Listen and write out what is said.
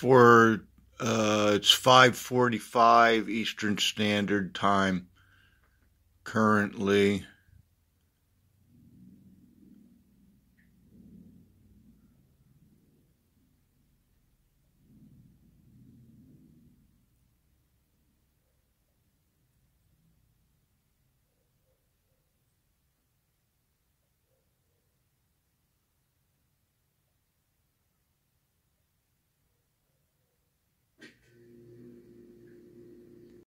for uh, it's 5:45 Eastern Standard Time currently.